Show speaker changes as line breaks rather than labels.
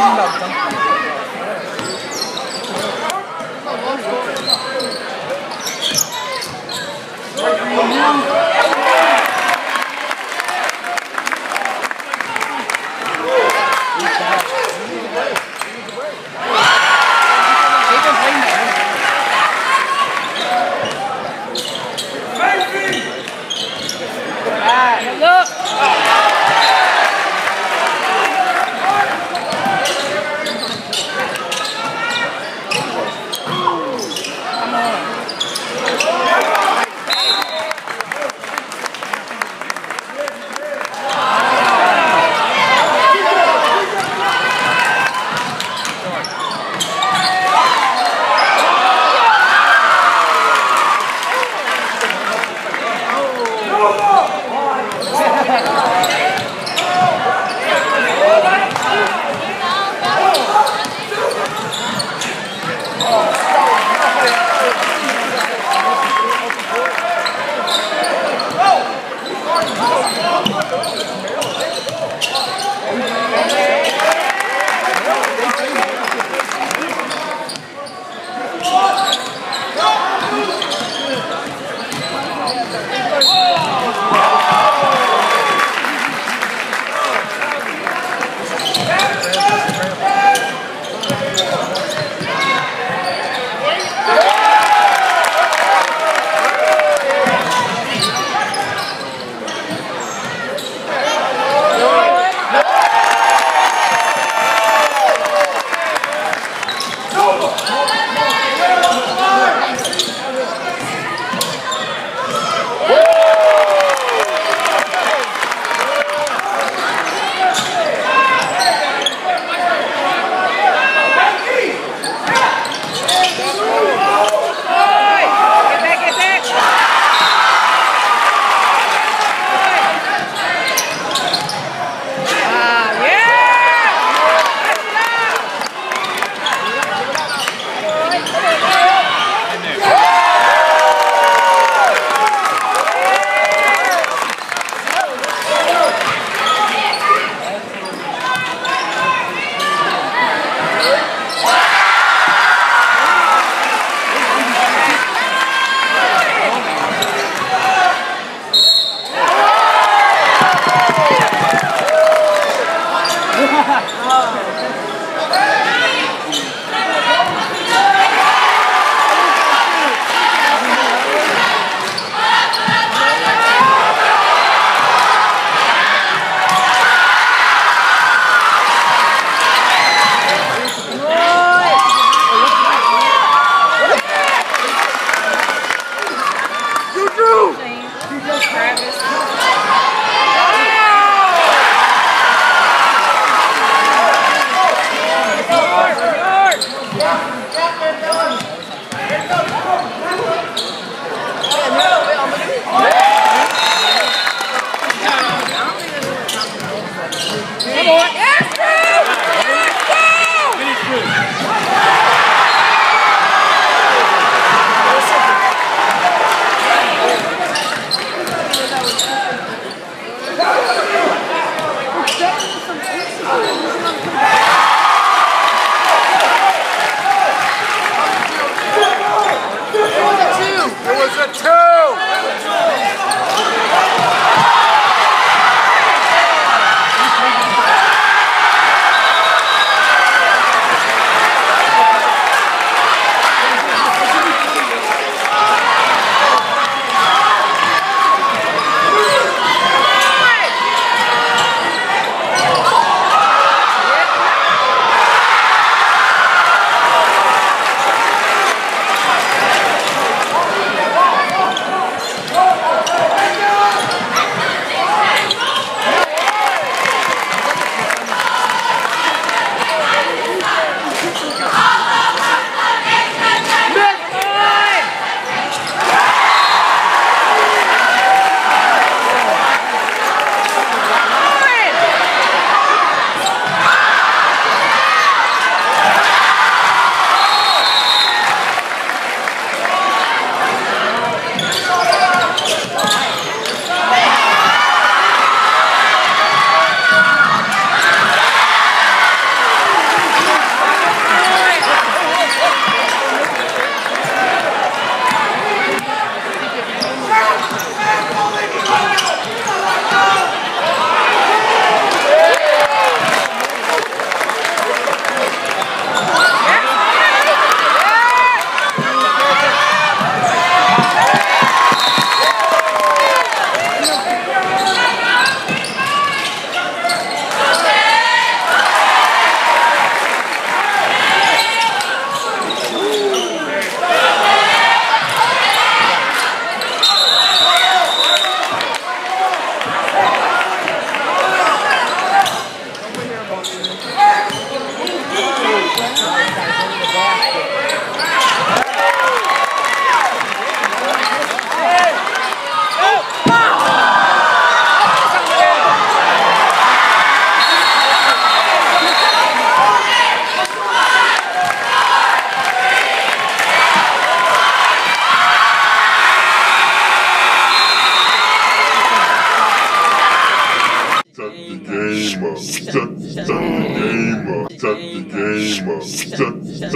Thank you. Ha ha ha! the two. じゃんじ